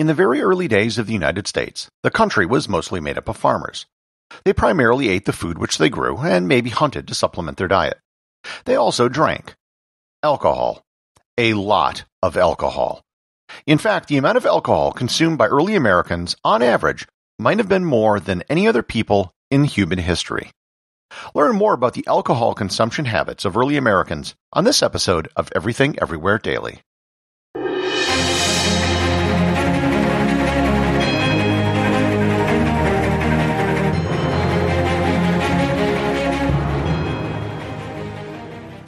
In the very early days of the United States, the country was mostly made up of farmers. They primarily ate the food which they grew and maybe hunted to supplement their diet. They also drank alcohol, a lot of alcohol. In fact, the amount of alcohol consumed by early Americans, on average, might have been more than any other people in human history. Learn more about the alcohol consumption habits of early Americans on this episode of Everything Everywhere Daily.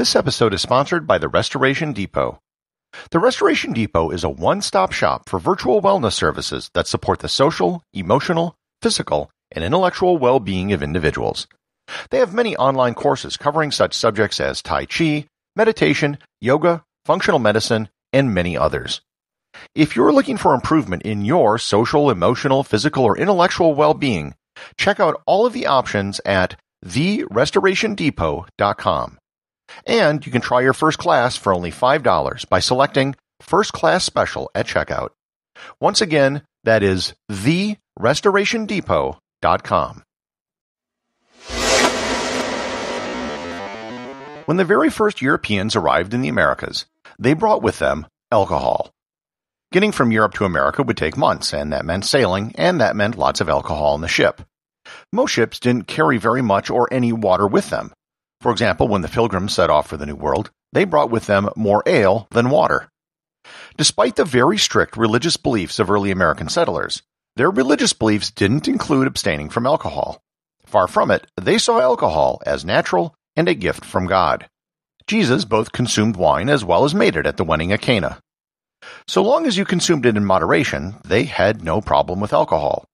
This episode is sponsored by the Restoration Depot. The Restoration Depot is a one stop shop for virtual wellness services that support the social, emotional, physical, and intellectual well being of individuals. They have many online courses covering such subjects as Tai Chi, meditation, yoga, functional medicine, and many others. If you're looking for improvement in your social, emotional, physical, or intellectual well being, check out all of the options at therestorationdepot.com. And you can try your first class for only $5 by selecting First Class Special at checkout. Once again, that is therestorationdepot.com. When the very first Europeans arrived in the Americas, they brought with them alcohol. Getting from Europe to America would take months, and that meant sailing, and that meant lots of alcohol on the ship. Most ships didn't carry very much or any water with them, for example, when the Pilgrims set off for the New World, they brought with them more ale than water. Despite the very strict religious beliefs of early American settlers, their religious beliefs didn't include abstaining from alcohol. Far from it, they saw alcohol as natural and a gift from God. Jesus both consumed wine as well as made it at the wedding at Cana. So long as you consumed it in moderation, they had no problem with alcohol.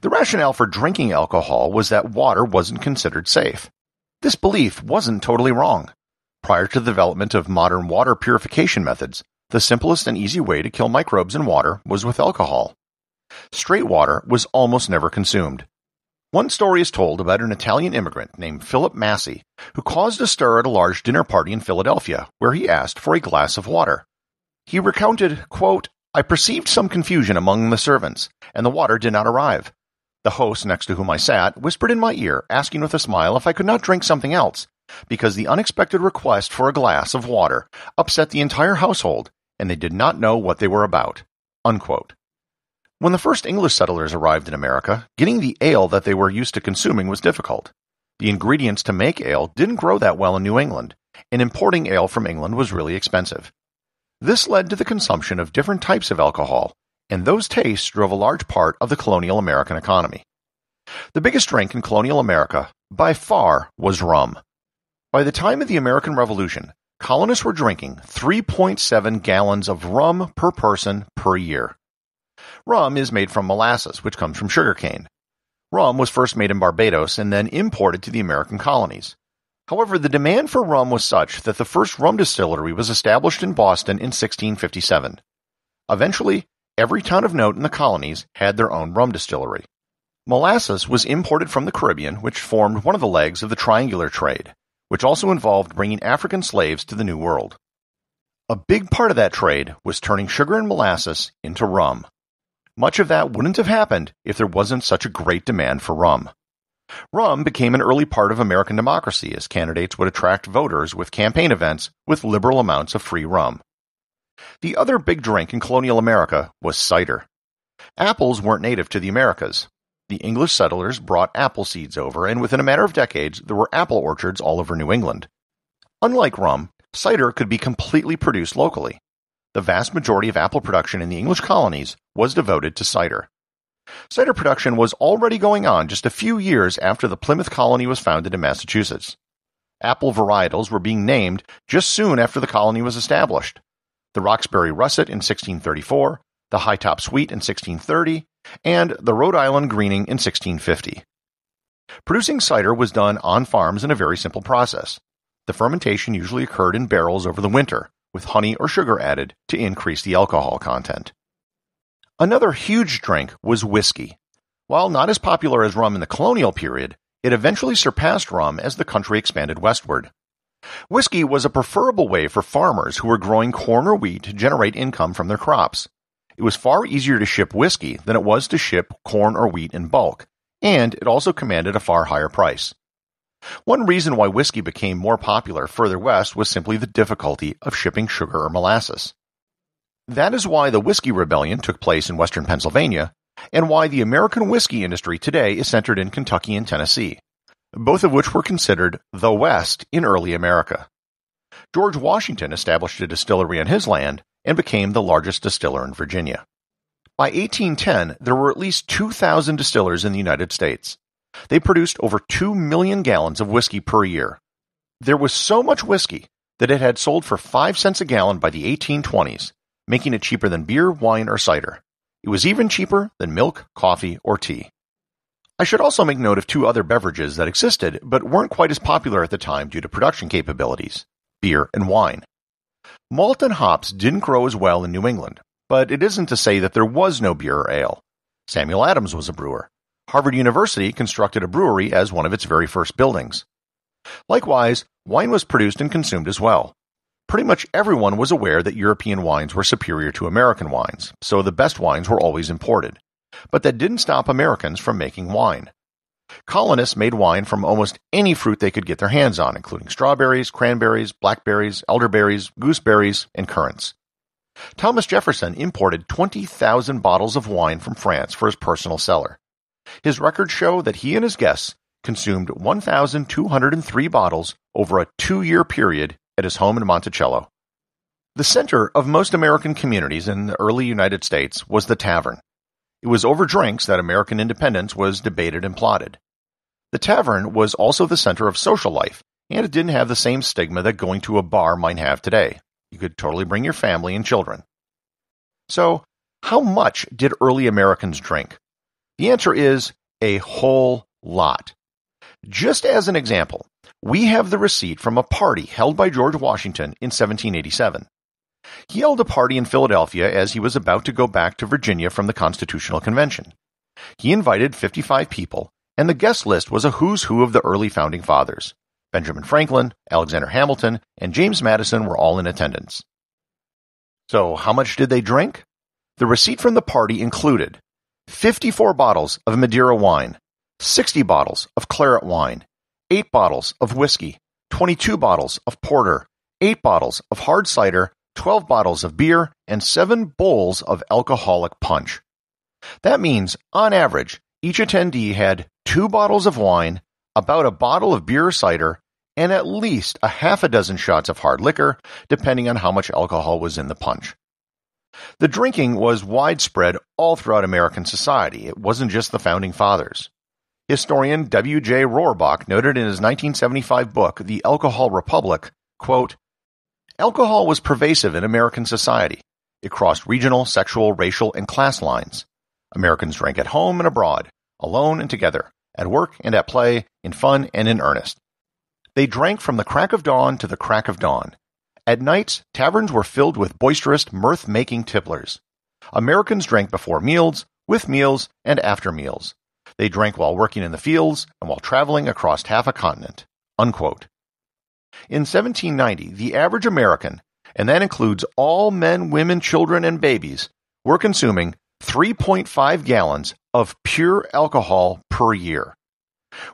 The rationale for drinking alcohol was that water wasn't considered safe. This belief wasn't totally wrong. Prior to the development of modern water purification methods, the simplest and easy way to kill microbes in water was with alcohol. Straight water was almost never consumed. One story is told about an Italian immigrant named Philip Mazzei who caused a stir at a large dinner party in Philadelphia where he asked for a glass of water. He recounted, quote, I perceived some confusion among the servants, and the water did not arrive. The host next to whom I sat whispered in my ear, asking with a smile if I could not drink something else, because the unexpected request for a glass of water upset the entire household, and they did not know what they were about. Unquote. When the first English settlers arrived in America, getting the ale that they were used to consuming was difficult. The ingredients to make ale didn't grow that well in New England, and importing ale from England was really expensive. This led to the consumption of different types of alcohol, and those tastes drove a large part of the colonial American economy. The biggest drink in colonial America, by far, was rum. By the time of the American Revolution, colonists were drinking 3.7 gallons of rum per person per year. Rum is made from molasses, which comes from sugarcane. Rum was first made in Barbados and then imported to the American colonies. However, the demand for rum was such that the first rum distillery was established in Boston in 1657. Eventually, Every town of note in the colonies had their own rum distillery. Molasses was imported from the Caribbean, which formed one of the legs of the triangular trade, which also involved bringing African slaves to the New World. A big part of that trade was turning sugar and molasses into rum. Much of that wouldn't have happened if there wasn't such a great demand for rum. Rum became an early part of American democracy as candidates would attract voters with campaign events with liberal amounts of free rum. The other big drink in colonial America was cider. Apples weren't native to the Americas. The English settlers brought apple seeds over, and within a matter of decades, there were apple orchards all over New England. Unlike rum, cider could be completely produced locally. The vast majority of apple production in the English colonies was devoted to cider. Cider production was already going on just a few years after the Plymouth colony was founded in Massachusetts. Apple varietals were being named just soon after the colony was established the Roxbury Russet in 1634, the High-Top Sweet in 1630, and the Rhode Island Greening in 1650. Producing cider was done on farms in a very simple process. The fermentation usually occurred in barrels over the winter, with honey or sugar added to increase the alcohol content. Another huge drink was whiskey. While not as popular as rum in the colonial period, it eventually surpassed rum as the country expanded westward. Whiskey was a preferable way for farmers who were growing corn or wheat to generate income from their crops. It was far easier to ship whiskey than it was to ship corn or wheat in bulk, and it also commanded a far higher price. One reason why whiskey became more popular further west was simply the difficulty of shipping sugar or molasses. That is why the Whiskey Rebellion took place in western Pennsylvania, and why the American whiskey industry today is centered in Kentucky and Tennessee, both of which were considered the West in early America. George Washington established a distillery on his land and became the largest distiller in Virginia. By 1810, there were at least 2,000 distillers in the United States. They produced over 2 million gallons of whiskey per year. There was so much whiskey that it had sold for 5 cents a gallon by the 1820s, making it cheaper than beer, wine, or cider. It was even cheaper than milk, coffee, or tea. I should also make note of two other beverages that existed but weren't quite as popular at the time due to production capabilities beer and wine. Malt and hops didn't grow as well in New England, but it isn't to say that there was no beer or ale. Samuel Adams was a brewer. Harvard University constructed a brewery as one of its very first buildings. Likewise, wine was produced and consumed as well. Pretty much everyone was aware that European wines were superior to American wines, so the best wines were always imported. But that didn't stop Americans from making wine. Colonists made wine from almost any fruit they could get their hands on, including strawberries, cranberries, blackberries, elderberries, gooseberries, and currants. Thomas Jefferson imported 20,000 bottles of wine from France for his personal cellar. His records show that he and his guests consumed 1,203 bottles over a two year period at his home in Monticello. The center of most American communities in the early United States was the tavern. It was over drinks that American independence was debated and plotted. The tavern was also the center of social life, and it didn't have the same stigma that going to a bar might have today. You could totally bring your family and children. So, how much did early Americans drink? The answer is a whole lot. Just as an example, we have the receipt from a party held by George Washington in 1787. He held a party in Philadelphia as he was about to go back to Virginia from the Constitutional Convention. He invited 55 people, and the guest list was a who's who of the early founding fathers. Benjamin Franklin, Alexander Hamilton, and James Madison were all in attendance. So, how much did they drink? The receipt from the party included 54 bottles of Madeira wine, 60 bottles of claret wine, 8 bottles of whiskey, 22 bottles of porter, 8 bottles of hard cider, 12 bottles of beer, and 7 bowls of alcoholic punch. That means, on average, each attendee had 2 bottles of wine, about a bottle of beer or cider, and at least a half a dozen shots of hard liquor, depending on how much alcohol was in the punch. The drinking was widespread all throughout American society. It wasn't just the founding fathers. Historian W. J. Rorabaugh noted in his 1975 book, The Alcohol Republic, quote, Alcohol was pervasive in American society. It crossed regional, sexual, racial, and class lines. Americans drank at home and abroad, alone and together, at work and at play, in fun and in earnest. They drank from the crack of dawn to the crack of dawn, at nights, taverns were filled with boisterous, mirth making tipplers. Americans drank before meals, with meals, and after meals. They drank while working in the fields and while traveling across half a continent. Unquote. In 1790, the average American, and that includes all men, women, children, and babies, were consuming 3.5 gallons of pure alcohol per year.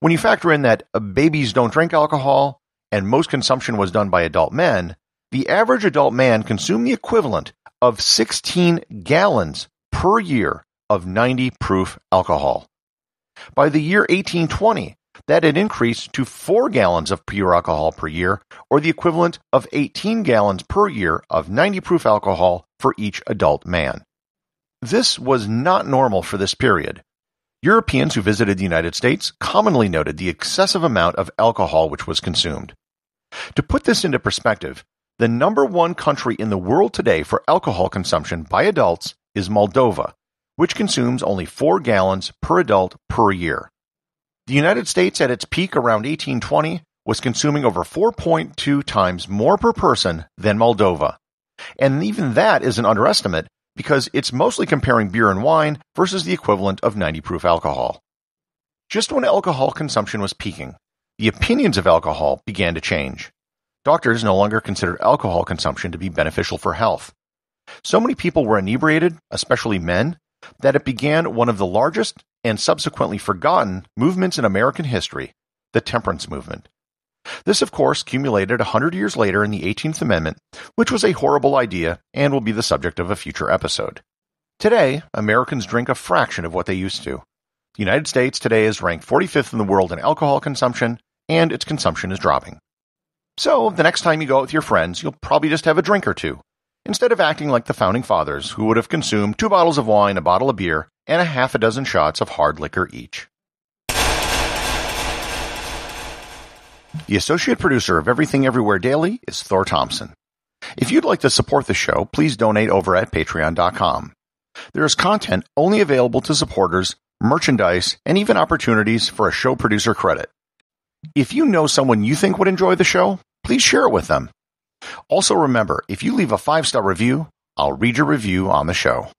When you factor in that uh, babies don't drink alcohol and most consumption was done by adult men, the average adult man consumed the equivalent of 16 gallons per year of 90 proof alcohol. By the year 1820, that had increased to 4 gallons of pure alcohol per year, or the equivalent of 18 gallons per year of 90 proof alcohol for each adult man. This was not normal for this period. Europeans who visited the United States commonly noted the excessive amount of alcohol which was consumed. To put this into perspective, the number one country in the world today for alcohol consumption by adults is Moldova, which consumes only 4 gallons per adult per year. The United States at its peak around 1820 was consuming over 4.2 times more per person than Moldova. And even that is an underestimate because it's mostly comparing beer and wine versus the equivalent of 90 proof alcohol. Just when alcohol consumption was peaking, the opinions of alcohol began to change. Doctors no longer considered alcohol consumption to be beneficial for health. So many people were inebriated, especially men, that it began one of the largest and subsequently forgotten movements in American history, the temperance movement. This, of course, accumulated a hundred years later in the 18th Amendment, which was a horrible idea and will be the subject of a future episode. Today, Americans drink a fraction of what they used to. The United States today is ranked 45th in the world in alcohol consumption, and its consumption is dropping. So, the next time you go out with your friends, you'll probably just have a drink or two, instead of acting like the founding fathers, who would have consumed two bottles of wine, a bottle of beer, and a half a dozen shots of hard liquor each. The associate producer of Everything Everywhere Daily is Thor Thomsen. If you'd like to support the show, please donate over at patreon.com. There is content only available to supporters, merchandise, and even opportunities for a show producer credit. If you know someone you think would enjoy the show, please share it with them. Also remember, if you leave a five-star review, I'll read your review on the show.